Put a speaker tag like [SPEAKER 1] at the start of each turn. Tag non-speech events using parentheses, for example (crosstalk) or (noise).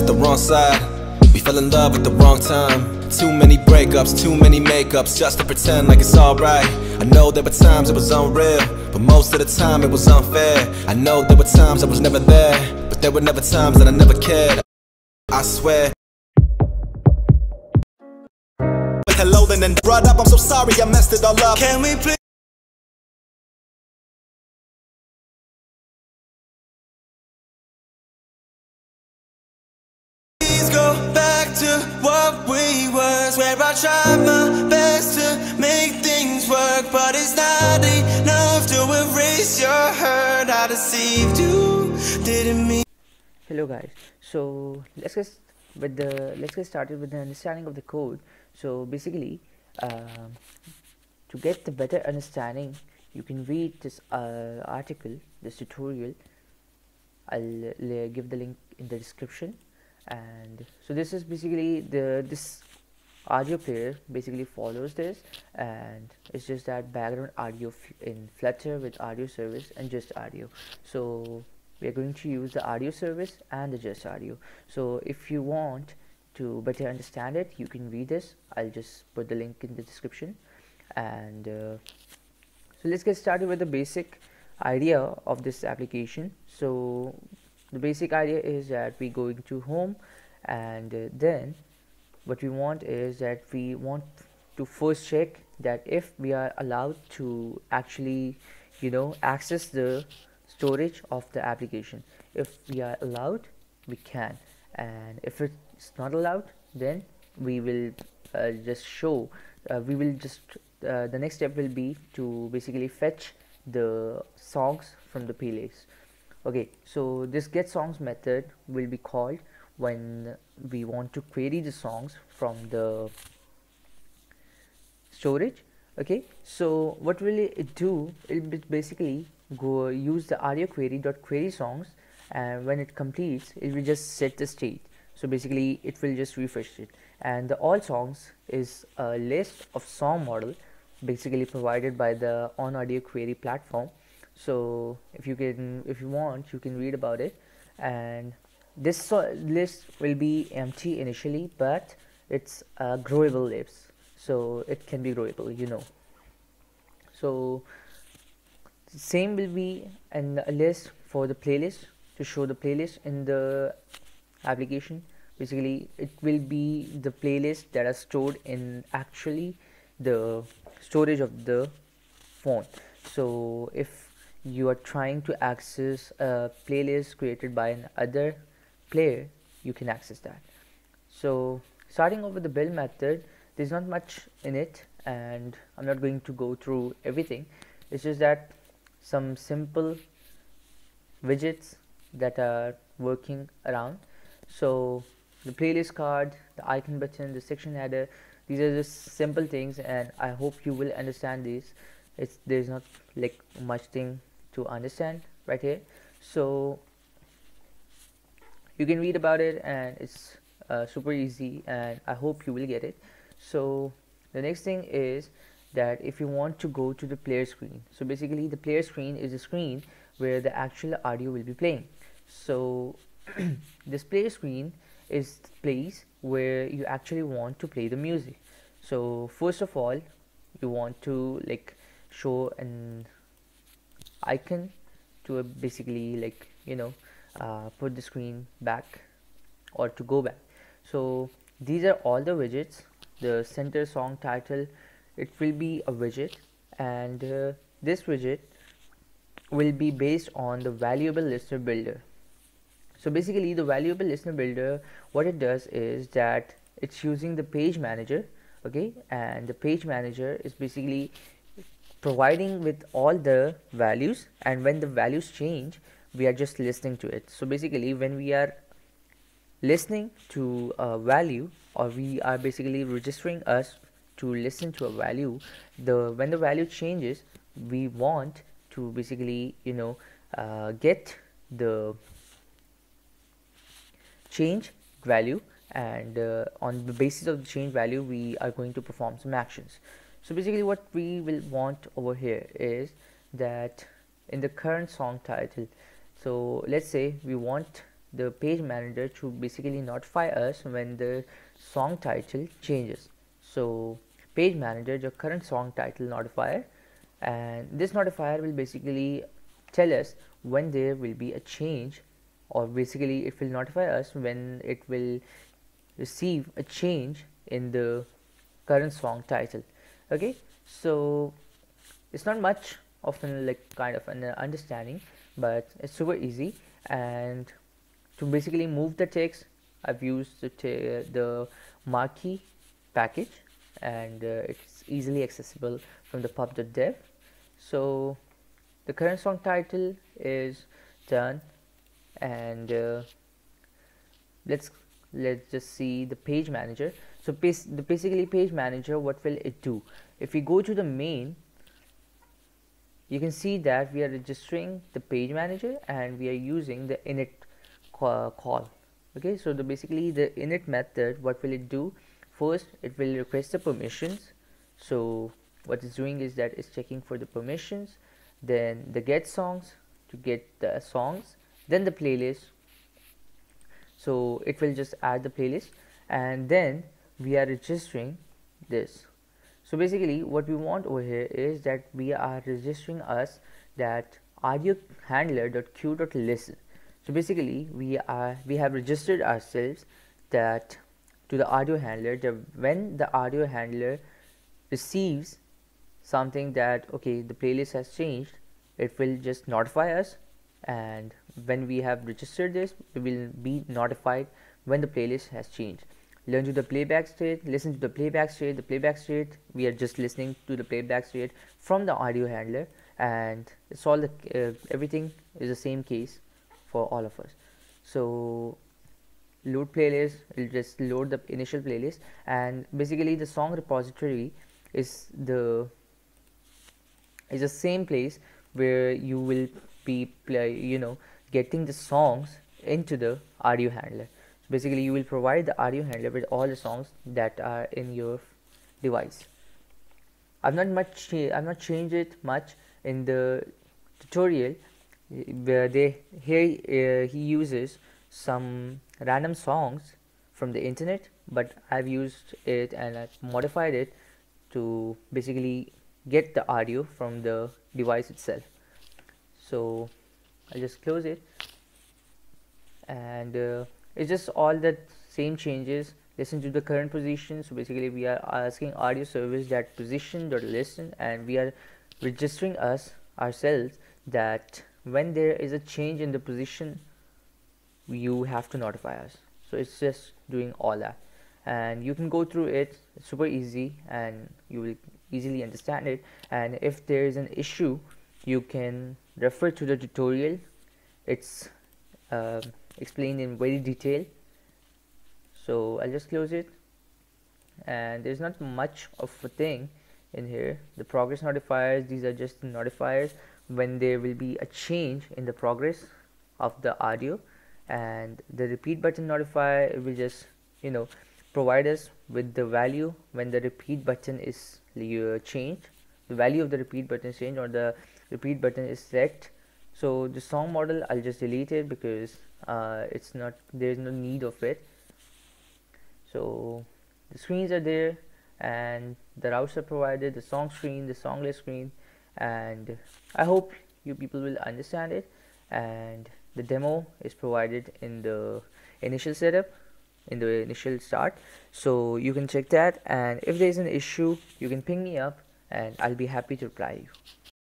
[SPEAKER 1] at the wrong side. We fell in love at the wrong time. Too many breakups, too many makeups, just to pretend like it's alright. I know there were times it was unreal, but most of the time it was unfair. I know there were times I was never there, but there were never times that I never cared. I swear. Hello, then and brought up. I'm so sorry I messed it all up. Can we? Please
[SPEAKER 2] what we were. Where I tried my best to make things work, but it's not enough to erase your hurt. I deceived you, didn't mean.
[SPEAKER 3] hello guys so let's get with the let's get started with the understanding of the code so basically um, to get the better understanding you can read this uh, article this tutorial I'll uh, give the link in the description and so this is basically the this audio player basically follows this. And it's just that background audio in flutter with audio service and just audio. So we are going to use the audio service and the just audio. So if you want to better understand it you can read this. I'll just put the link in the description. And uh, so let's get started with the basic idea of this application. So the basic idea is that we go into home and uh, then what we want is that we want to first check that if we are allowed to actually you know access the storage of the application. If we are allowed we can. And if it's not allowed then we will uh, just show uh, we will just uh, the next step will be to basically fetch the songs from the playlist okay so this get songs method will be called when we want to query the songs from the storage. Okay so what will it do? It basically go use the audio query dot query songs and when it completes it will just set the state. So basically it will just refresh it. And the all songs is a list of song model basically provided by the on audio query platform so if you can if you want you can read about it. And this list will be empty initially but it's a growable list so it can be growable you know. So same will be in a list for the playlist to show the playlist in the application. Basically it will be the playlist that are stored in actually the storage of the phone. So if you are trying to access a playlist created by another player you can access that. So starting with the build method there's not much in it and I'm not going to go through everything. It's just that some simple widgets that are working around. So the playlist card the icon button the section header these are just simple things and I hope you will understand these. It's there's not like much thing to understand right here. So you can read about it and it's uh, super easy and I hope you will get it. So the next thing is that if you want to go to the player screen. So basically the player screen is a screen where the actual audio will be playing. So (clears throat) this player screen is the place where you actually want to play the music. So first of all you want to like show an icon to basically like you know uh, put the screen back or to go back. So these are all the widgets. The center song title it will be a widget. And uh, this widget will be based on the value listenable builder. So basically the value listenable builder what it does is that it's using the page manager okay? And the page manager is basically providing with all the values and when the values change we are just listening to it. So basically when we are listening to a value or we are basically registering us to listen to a value the when the value changes we want to basically you know uh, get the change value and uh, on the basis of the change value we are going to perform some actions so basically what we will want over here is that in the current song title so let's say we want the page manager to basically notify us when the song title changes. So page manager your current song title notifier and this notifier will basically tell us when there will be a change or basically it will notify us when it will receive a change in the current song title okay? So it's not much of an like kind of an understanding but it's super easy. And to basically move the text I've used the, the marquee package and uh, it's easily accessible from the pub.dev so the current song title is done and uh, let's let's just see the page manager. So basically page manager what will it do? If we go to the main you can see that we are registering the page manager and we are using the init call. Okay so the basically the init method what will it do? First it will request the permissions. So what it's doing is that it's checking for the permissions then the get songs to get the songs then the playlist so it will just add the playlist and then we are registering this. So basically what we want over here is that we are registering us that audio handler.queue.listen so basically we are we have registered ourselves that to the audio handler that when the audio handler receives something that okay the playlist has changed it will just notify us and when we have registered this we will be notified when the playlist has changed. Learn to the playback state listen to the playback state. The playback state we are just listening to the playback state from the audio handler. And it's all the uh, everything is the same case for all of us. So load playlist will just load the initial playlist. And basically the song repository is the is the same place where you will be play, you know getting the songs into the audio handler. Basically you will provide the audio handler with all the songs that are in your device. I've not much I've not changed it much in the tutorial where they here uh, he uses some random songs from the internet but I've used it and I've modified it to basically get the audio from the device itself so I'll just close it. And uh, it's just all the same changes. Listen to the current position. So basically we are asking audio service that position dot listen and we are registering us ourselves that when there is a change in the position you have to notify us. So it's just doing all that. And you can go through it. It's super easy and you will easily understand it. And if there is an issue you can refer to the tutorial. It's uh, explained in very detail. So I'll just close it. And there's not much of a thing in here. The progress notifiers these are just notifiers when there will be a change in the progress of the audio. And the repeat button notifier will just you know provide us with the value when the repeat button is uh, changed. The value of the repeat button is changed or the repeat button is set. So the song model I'll just delete it because uh, it's not there's no need of it. So the screens are there and the routes are provided the song screen the song list screen and I hope you people will understand it. And the demo is provided in the initial setup in the initial start. So you can check that. And if there is an issue you can ping me up and I'll be happy to reply you